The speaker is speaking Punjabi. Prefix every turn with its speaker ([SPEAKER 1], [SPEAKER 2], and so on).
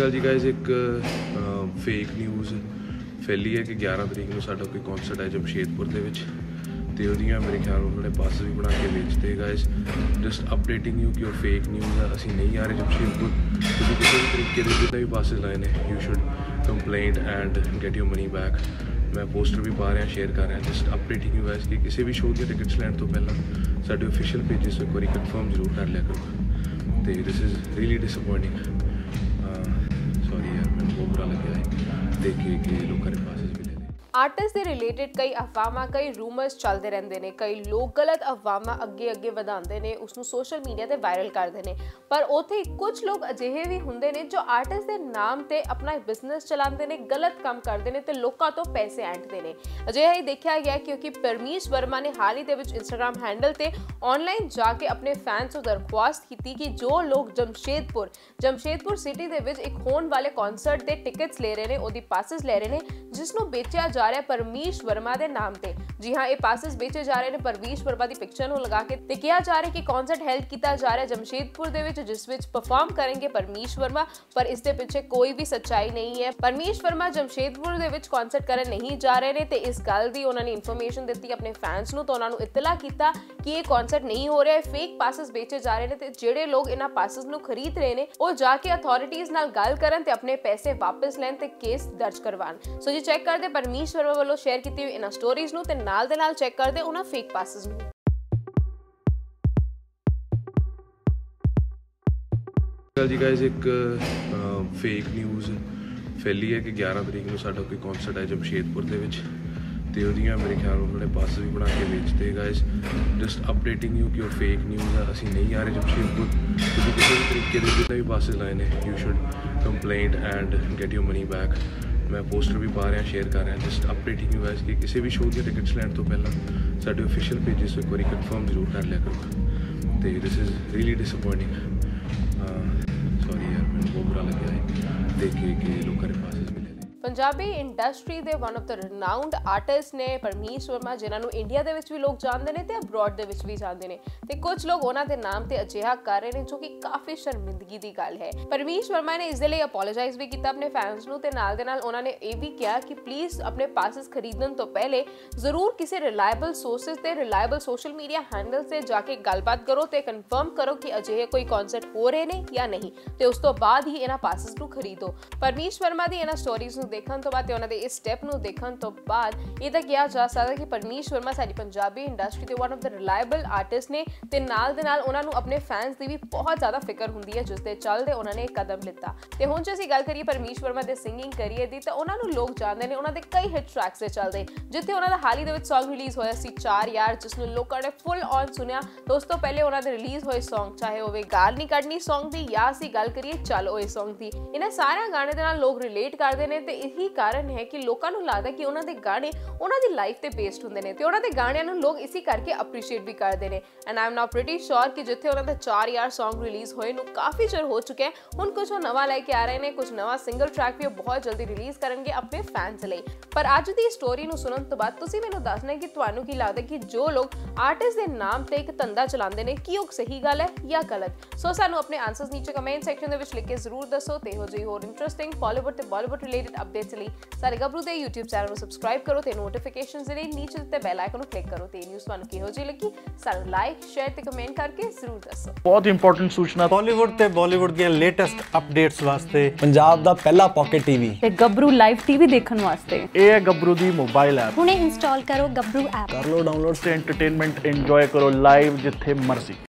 [SPEAKER 1] ਕੱਲ ਜੀ ਗਾਇਜ਼ ਇੱਕ ਫੇਕ ਨਿਊਜ਼ ਫੈਲੀ ਹੈ ਕਿ 11 ਤਰੀਕ ਨੂੰ ਸਾਡਾ ਕੋਈ ਕਨਸਰਟ ਹੈ ਜਮਸ਼ੇਦਪੁਰ ਦੇ ਵਿੱਚ। ਤੇ ਉਹਦੀਆਂ ਮੇਰੇ ਖਿਆਲ ਉਹਨਾਂ ਨੇ ਪਾਸ ਵੀ ਬਣਾ ਕੇ ਵੇਚਦੇ ਗਾਇਜ਼ ਜਸਟ ਅਪਡੇਟਿੰਗ ਯੂ ਕਿ ਉਹ ਫੇਕ ਨਿਊਜ਼ ਆ, ਅਸੀਂ ਨਹੀਂ ਆ ਰਹੇ ਜਮਸ਼ੇਦਪੁਰ। ਤੁਸੀਂ ਕਿਸੇ ਵੀ ਤਰੀਕੇ ਦੇ ਜਿੱਦਾਂ ਵੀ ਪਾਸਿਸ ਲਾਏ ਨੇ you should complaint and get your money back ਮੈਂ ਪੋਸਟਰ ਵੀ ਪਾ ਰਿਹਾ ਸ਼ੇਅਰ ਕਰ ਰਿਹਾ ਜਸਟ ਅਪਡੇਟਿੰਗ ਯੂ ਗਾਇਜ਼ ਕਿ ਕਿਸੇ ਵੀ ਸ਼ੋਅ ਦੀਆਂ ਟਿਕਟਸ ਲੈਣ ਤੋਂ ਪਹਿਲਾਂ ਸਾਡੇ ਅਫੀਸ਼ੀਅਲ ਪੇजेस ਤੋਂ ਇੱਕ ਵਾਰੀ ਕਨਫਰਮ ਜ਼ਰੂਰ ਕਰ ਲਿਆ ਕਰੋ। ਤੇ this is really disappointing sorry ਯਾਰ ਮੈਨੂੰ ਬਹੁਤ ਬੁਰਾ ਲੱਗਿਆ ਹੈ ਦੇਖ
[SPEAKER 2] ਆਰਟਿਸਟ ਦੇ ਰਿਲੇਟਡ ਕਈ ਅਫਵਾਹਾਂ, ਕਈ ਰੂਮਰਸ ਚੱਲਦੇ ਰਹਿੰਦੇ ਨੇ, ਕਈ ਲੋਕ ਗਲਤ ਅਫਵਾਹਾਂ ਅੱਗੇ ਅੱਗੇ ਵਧਾਉਂਦੇ ਨੇ ਉਸ ਨੂੰ ਸੋਸ਼ਲ ਮੀਡੀਆ ਤੇ ਵਾਇਰਲ ਕਰਦੇ ਨੇ। ਪਰ ਉਥੇ ਕੁਝ ਲੋਕ ਅਜਿਹੇ ਵੀ ਹੁੰਦੇ ਨੇ ਜੋ ਆਰਟਿਸਟ ਦੇ ਨਾਮ ਤੇ ਆਪਣਾ ਬਿਜ਼ਨਸ ਚਲਾਉਂਦੇ ਨੇ, ਗਲਤ ਕੰਮ ਕਰਦੇ ਨੇ ਤੇ ਲੋਕਾਂ ਤੋਂ ਪੈਸੇ ਐਂਟਦੇ ਨੇ। ਅਜਿਹਾ ਹੀ ਦੇਖਿਆ ਗਿਆ ਕਿਉਂਕਿ ਪਰਮੀਸ਼ ਵਰਮਾ ਨੇ ਹਾਲ ਹੀ ਦੇ ਵਿੱਚ ਇੰਸਟਾਗ੍ਰam ਹੈਂਡਲ ਤੇ ਆਨਲਾਈਨ ਜਾ ਕੇ ਆਪਣੇ ਫੈਨਸ ਤੋਂ ਦਰਖਾਸਤ ਕੀਤੀ ਕਿ ਜੋ ਲੋਕ ਜਮਸ਼ੇਦਪੁਰ ਜਮਸ਼ੇਦਪੁਰ ਸਿਟੀ ਦੇ ਵਿੱਚ ਇੱਕ ਹੋਣ ਵਾਲੇ ਕਨਸਰਟ ਦੇ ਟਿਕਟਸ ਲੈ ਰਹੇ ਨੇ, ਉਹਦੀ ਪਾਸਸ ਲੈ ਰਹੇ ਨੇ ਜਿਸ ਨੂੰ ਵੇਚਿਆ ਜਾ ਰਿਹਾ ਪਰਮੀਸ਼ ਵਰਮਾ ਦੇ ਨਾਮ ਤੇ। ਜੀ ਹਾਂ, ਇਹ ਪਾਸਸ ਵੇਚੇ ਜਾ ਰਹੇ ਨੇ ਪਰਮੀਸ਼ ਵਰਮਾ ਦੀ ਪਿਕਚਰ ਨੂੰ ਲਗਾ ਕੇ ਤੇ ਕਿਹਾ ਜਾ ਰਿਹਾ ਕਿ ਕਨਸਰਟ ਹੈਲਡ ਕੀਤਾ ਜਾ ਰਿਹਾ ਜਮਸ਼ੇਦਪੁਰ ਦੇ ਵਿੱਚ, ਜਿਸ ਵਿੱਚ ਪਰਫਾਰਮ ਕਰਨਗੇ ਪਰਮੀਸ਼ ਵਰਮਾ, ਪਰ ਇਸ ਦੇ ਪਿੱਛੇ ਕੋਈ ਵੀ ਸੱਚਾਈ ਨਹੀਂ ਹੈ। ਪਰਮੀਸ਼ ਵਰਮਾ ਜਮਸ਼ੇਦਪੁਰ ਦੇ ਵਿੱਚ ਕਨਸਰਟ ਕਰਨ ਨਹੀਂ ਜਾ ਰਹੇ ਨੇ ਤੇ ਇਸ ਗੱਲ ਦੀ ਉਹਨਾਂ ਨੇ ਇਨਫੋਰਮੇਸ਼ਨ ਦਿੱਤੀ ਆਪਣੇ ਫੈਨਸ ਨੂੰ, ਤਾਂ ਉਹਨਾਂ ਨੂੰ ਇਤਲਾ ਕੀਤਾ ਕਿ ਇਹ ਕਨਸਰਟ ਨਹੀਂ ਹੋ ਰਿਹਾ ਫੇਕ ਪਾਸਸ ਵੇਚੇ ਜਾ ਰਹੇ ਨੇ ਤੇ ਜਿਹੜੇ ਲੋਕ ਇਹਨਾਂ ਪਾਸਸ ਨੂੰ ਖਰੀਦ ਰਹੇ ਨੇ, ਉਹ ਜਾ ਕੇ ਅਥਾਰਟੀਆਂ ਨਾਲ ਗੱਲ ਕਰਨ ਤੇ ਆਪਣੇ ਪੈਸੇ ਵਾਪਸ ਲੈਣ ਤੇ ਕੇਸ ਦਰਜ ਕਰਵਾਉਣ। ਸੋ ਜੀ ਚੈੱਕ ਕਰਦੇ ਪਰਮੀਸ਼ ਵਰਮਾ ਵੱਲੋਂ ਸ਼ੇਅਰ ਕੀਤੀ ਹੋਈ ਇਹਨਾਂ ਸਟੋਰੀਜ਼ ਨੂੰ ਤੇ ਨਾਲ ਦੇ ਨਾਲ ਚੈੱਕ ਕਰਦੇ ਉਹਨਾਂ ਫੇਕ ਪਾਸਸ ਨੂੰ।
[SPEAKER 1] ਕੱਲ ਜੀ ਗਾਇਜ਼ ਇੱਕ ਫੇਕ ਨਿਊਜ਼ ਫੈਲੀ ਹੈ ਕਿ 11 ਤਰੀਕ ਨੂੰ ਸਾਡਾ ਕੋਈ ਕਨਸਰਟ ਹੈ ਜਮਸ਼ੇਦਪੁਰ ਦੇ ਵਿੱਚ ਤੇ ਉਹਦੀਆਂ ਮੇਰੇ ਖਿਆਲ ਉਹਨਾਂ ਨੇ ਪਾਸ ਵੀ ਬਣਾ ਕੇ ਵੇਚਦੇ ਗਾਇਜ਼ ਜਸਟ ਅਪਡੇਟਿੰਗ ਯੂ ਕਿ ਉਹ ਫੇਕ ਨਿਊਜ਼ ਆ, ਅਸੀਂ ਨਹੀਂ ਆ ਰਹੇ ਜਮਸ਼ੇਦਪੁਰ। ਤੁਸੀਂ ਕਿਸੇ ਵੀ ਤਰੀਕੇ ਦੇ ਜਿੱਦਾਂ ਵੀ ਪਾਸਿਸ ਲਾਏ ਨੇ you should complaint and get your money back ਮੈਂ ਪੋਸਟਰ ਵੀ ਪਾ ਰਿਹਾ, ਸ਼ੇਅਰ ਕਰ ਰਿਹਾ ਜਸਟ ਅਪਡੇਟਿੰਗ ਯੂ ਗਾਇਜ਼ ਕਿ ਕਿਸੇ ਵੀ ਸ਼ੋਅ ਦੀਆਂ ਟਿਕਟਸ ਲੈਣ ਤੋਂ ਪਹਿਲਾਂ ਸਾਡੇ ਅਫੀਸ਼ੀਅਲ ਪੇजेस ਤੋਂ ਇੱਕ ਵਾਰੀ ਕਨਫਰਮ ਜ਼ਰੂਰ ਕਰ ਲਿਆ ਕਰੋ। ਤੇ this is really disappointing sorry ਯਾਰ, ਮੈਨੂੰ ਬਹੁਤ ਬੁਰਾ ਲੱਗਿਆ ਹੈ ਦੇਖ ਕੇ ਕਿ ਲੋਕਾਂ ਨੇ
[SPEAKER 2] ਪੰਜਾਬੀ ਇੰਡਸਟਰੀ ਦੇ one of the renowned artist ਨੇ ਪਰਮੀਸ਼ ਵਰਮਾ ਜਿਨ੍ਹਾਂ ਨੂੰ ਇੰਡੀਆ ਦੇ ਵਿੱਚ ਵੀ ਲੋਕ ਜਾਣਦੇ ਨੇ ਤੇ ਅਬਰੋਡ ਦੇ ਵਿੱਚ ਵੀ ਜਾਣਦੇ ਨੇ। ਤੇ ਕੁਝ ਲੋਕ ਉਹਨਾਂ ਦੇ ਨਾਮ ਤੇ ਅਜਿਹਾ ਕਰ ਰਹੇ ਨੇ ਜੋ ਕਿ ਕਾਫੀ ਸ਼ਰਮਿੰਦਗੀ ਦੀ ਗੱਲ ਹੈ। ਪਰਮੀਸ਼ ਵਰਮਾ ਨੇ ਇਸ ਦੇ ਲਈ ਅਪੋਲੋਜਾਈਜ਼ ਵੀ ਕੀਤਾ ਆਪਣੇ ਫੈਨਸ ਨੂੰ ਤੇ ਨਾਲ ਦੇ ਨਾਲ ਉਹਨਾਂ ਨੇ ਇਹ ਵੀ ਕਿਹਾ ਕਿ ਪਲੀਜ਼ ਆਪਣੇ ਪਾਸਸ ਖਰੀਦਣ ਤੋਂ ਪਹਿਲੇ ਜ਼ਰੂਰ ਕਿਸੇ ਰਿਲਾਇਬਲ ਸੋਰਸਸ ਤੇ ਰਿਲਾਇਬਲ ਸੋਸ਼ਲ ਮੀਡੀਆ ਹੈਂਡਲਸ ਤੇ ਜਾ ਕੇ ਗੱਲਬਾਤ ਕਰੋ ਤੇ ਕਨਫਰਮ ਕਰੋ ਕਿ ਅਜਿਹੇ ਕੋਈ ਕਨਸਰਟ ਹੋ ਰਹੇ ਨੇ ਜਾਂ ਨਹੀਂ। ਤੇ ਉਸ ਤੋਂ ਬਾਅਦ ਹੀ ਇਹਨਾਂ ਪਾਸਸ ਨੂੰ ਖਰੀਦੋ। ਪਰਮੀਸ਼ ਵਰਮਾ ਦੀ ਇਹਨਾਂ ਸਟੋਰੀਜ਼ ਨੂੰ ਦੇਖਣ ਤੋਂ ਬਾਅਦ ਤੇ ਉਹਨਾਂ ਦੇ ਇਸ ਸਟੈਪ ਨੂੰ ਦੇਖਣ ਤੋਂ ਬਾਅਦ ਇਹ ਤਾਂ ਕਿਹਾ ਜਾ ਸਕਦਾ ਕਿ ਪਰਮੀਸ਼ ਵਰਮਾ ਸਾਡੀ ਪੰਜਾਬੀ ਇੰਡਸਟਰੀ ਦੇ one of the reliable artist ਨੇ ਤੇ ਨਾਲ ਦੇ ਨਾਲ ਉਹਨਾਂ ਨੂੰ ਆਪਣੇ ਫੈਨਸ ਦੀ ਵੀ ਬਹੁਤ ਜ਼ਿਆਦਾ ਫਿਕਰ ਹੁੰਦੀ ਹੈ ਜਿਸ ਦੇ ਚੱਲਦੇ ਉਹਨਾਂ ਨੇ ਕਦਮ ਲਿੱਤਾ। ਤੇ ਹੁਣ ਜੇ ਅਸੀਂ ਗੱਲ ਕਰੀਏ ਪਰਮੀਸ਼ ਵਰਮਾ ਦੇ ਸਿੰਗਿੰਗ ਕਰੀਅਰ ਦੀ, ਤਾਂ ਉਹਨਾਂ ਨੂੰ ਲੋਕ ਜਾਣਦੇ ਨੇ, ਉਹਨਾਂ ਦੇ ਕਈ ਹਿੱਟ ਟਰੈਕਸ ਦੇ ਚੱਲਦੇ। ਜਿੱਥੇ ਉਹਨਾਂ ਦਾ ਹਾਲ ਹੀ ਦੇ ਵਿੱਚ Song ਰਿਲੀਜ਼ ਹੋਇਆ ਸੀ, ਚਾਰ ਯਾਰ ਜਿਸ ਨੂੰ ਲੋਕਾਂ ਨੇ ਫੁੱਲ ਔਨ ਸੁਣਿਆ। ਉਸ ਤੋਂ ਪਹਿਲੇ ਉਹਨਾਂ ਦੇ ਰਿਲੀਜ਼ ਹੋਏ Song, ਚਾਹੇ ਹੋਵੇ ਗਾਰਨੀ ਕੱਢਣੀ Song ਦੀ, ਜਾਂ ਅਸੀਂ ਗੱਲ ਕਰੀਏ ਚੱਲ ਓਏ Song ਦੀ। ਇਹਨਾਂ ਸਾਰਿਆਂ ਗਾਣੇ ਦੇ ਨਾਲ ਲੋਕ ਰਿਲੇਟ ਕਰਦੇ ਨੇ ਤੇ ਇਹੀ ਕਾਰਨ ਹੈ ਕਿ ਲੋਕਾਂ ਨੂੰ ਲੱਗਦਾ ਕਿ ਉਹਨਾਂ ਦੇ ਗਾਣੇ ਉਹਨਾਂ ਦੀ ਲਾਈਫ ਤੇ ਬੇਸਡ ਹੁੰਦੇ ਨੇ ਤੇ ਉਹਨਾਂ ਦੇ ਗਾਣਿਆਂ ਨੂੰ ਲੋਕ ਇਸੇ ਕਰਕੇ ਅਪਰੀਸ਼ੀਏਟ ਵੀ ਕਰਦੇ ਨੇ। ਐਂਡ ਆਈ ਨਾਓ ਪ੍ਰੀਟੀ ਸ਼ੋਰ ਕਿ ਜਿੱਥੇ ਉਹਨਾਂ ਦਾ 4 ਯਾਰ Song ਰਿਲੀਜ਼ ਹੋਏ ਨੂੰ ਕਾਫੀ ਚਿਰ ਹੋ ਚੁੱਕਿਆ ਹੈ। ਹੁਣ ਕੁਝ ਨਵਾਂ ਲੈ ਕੇ ਆ ਰਹੇ ਨੇ, ਕੁਝ ਨਵਾਂ ਸਿੰਗਲ ਟਰੈਕ ਵੀ ਉਹ ਬਹੁਤ ਜਲਦੀ ਰਿਲੀਜ਼ ਕਰਨਗੇ ਆਪਣੇ ਫੈਨਸ ਲਈ। ਪਰ ਅੱਜ ਦੀ ਸਟੋਰੀ ਨੂੰ ਸੁਣਨ ਤੋਂ ਬਾਅਦ ਤੁਸੀਂ ਮੈਨੂੰ ਦੱਸਣਾ ਕਿ ਤੁਹਾਨੂੰ ਕੀ ਲੱਗਦਾ ਕਿ ਜੋ ਲੋਕ ਆਰਟਿਸਟ ਦੇ ਨਾਮ ਤੇ ਇੱਕ ਧੰਦਾ ਚਲਾਉਂਦੇ ਨੇ, ਕੀ ਉਹ ਸਹੀ ਗੱਲ ਹੈ ਜਾਂ ਗਲਤ? ਸੋ ਸਾਨੂੰ ਆਪਣੇ ਆਨਸਰਸ ਨੀਚੇ ਕਮੈਂਟ ਸੈਕਸ਼ਨ ਦੇ ਵਿੱਚ ਲਿਖ ਕੇ ਜ਼ਰੂਰ ਦੱਸੋ ਤੇ ਇਹੋ ਜਿਹੀ ਹੋਰ ਇੰਟਰਸਟਿੰਗ ਬਾਲੀਵੁੱਡ ਤੇ ਬਾਲੀਵੁੱਡ ਰਿਲੇਟਡ ਅਪਡੇਟਸ ਲਈ ਸਾਰੇ ਗੱਭਰੂ ਦੇ YouTube ਚੈਨਲ ਨੂੰ ਸਬਸਕ੍ਰਾਈਬ ਕਰੋ ਤੇ ਨੋਟੀਫਿਕੇਸ਼ਨਸ ਦੇ ਲਈ ਨੀਚੇ ਦਿੱਤੇ ਬੈਲ ਆਈਕਨ ਨੂੰ ਕਲਿੱਕ ਕਰੋ ਤੇ ਨਿਊਜ਼ ਤੁਹਾਨੂੰ ਕਿਹੋ ਜਿਹੀ ਲੱਗੀ ਸਾਨੂੰ ਲਾਈਕ ਸ਼ੇਅਰ ਤੇ ਕਮੈਂਟ ਕਰਕੇ ਜ਼ਰੂਰ ਦੱਸੋ।
[SPEAKER 3] ਬਹੁਤ ਇੰਪੋਰਟੈਂਟ ਸੂਚਨਾ।
[SPEAKER 4] ਬਾਲੀਵੁੱਡ ਤੇ ਬਾਲੀਵੁੱਡ ਦੀਆਂ ਲੇਟੈਸਟ ਅਪਡੇਟਸ ਵਾਸਤੇ
[SPEAKER 5] ਪੰਜਾਬ ਦਾ ਪਹਿਲਾ ਪਾਕਟ ਟੀਵੀ
[SPEAKER 6] ਤੇ ਗੱਭਰੂ ਲਾਈਵ ਟੀਵੀ ਦੇਖਣ ਵਾਸਤੇ।
[SPEAKER 3] ਇਹ ਹੈ ਗੱਭਰੂ ਦੀ ਮੋਬਾਈਲ ਐਪ
[SPEAKER 7] ਹੁਣੇ ਇੰਸਟਾਲ ਕਰੋ ਗੱਭਰੂ ਐਪ
[SPEAKER 5] ਕਰ ਲਓ ਡਾਊਨਲੋਡ
[SPEAKER 3] ਤੇ ਐਂਟਰਟੇਨਮੈਂਟ ਇੰਜੋਏ ਕਰੋ ਲਾਈਵ ਜਿੱਥੇ ਮਰਜ਼ੀ।